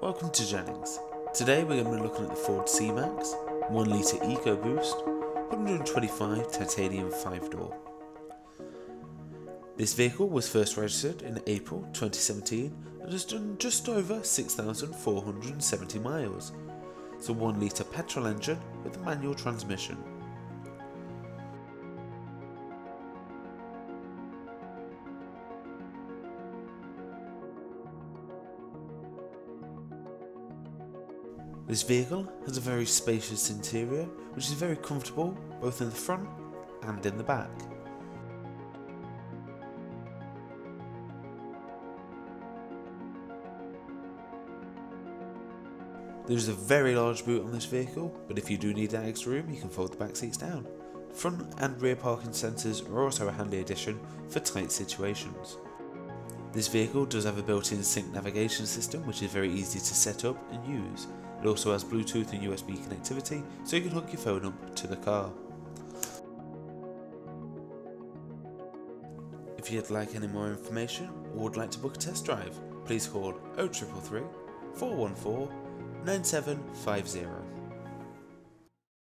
Welcome to Jennings. Today we're going to be looking at the Ford C-Max 1litre EcoBoost 125 titanium 5-door. This vehicle was first registered in April 2017 and has done just over 6,470 miles. It's a 1 litre petrol engine with a manual transmission. This vehicle has a very spacious interior which is very comfortable both in the front and in the back. There's a very large boot on this vehicle, but if you do need that extra room you can fold the back seats down. Front and rear parking sensors are also a handy addition for tight situations. This vehicle does have a built-in sync navigation system which is very easy to set up and use. It also has Bluetooth and USB connectivity so you can hook your phone up to the car. If you'd like any more information or would like to book a test drive, please call 0333 414 9750.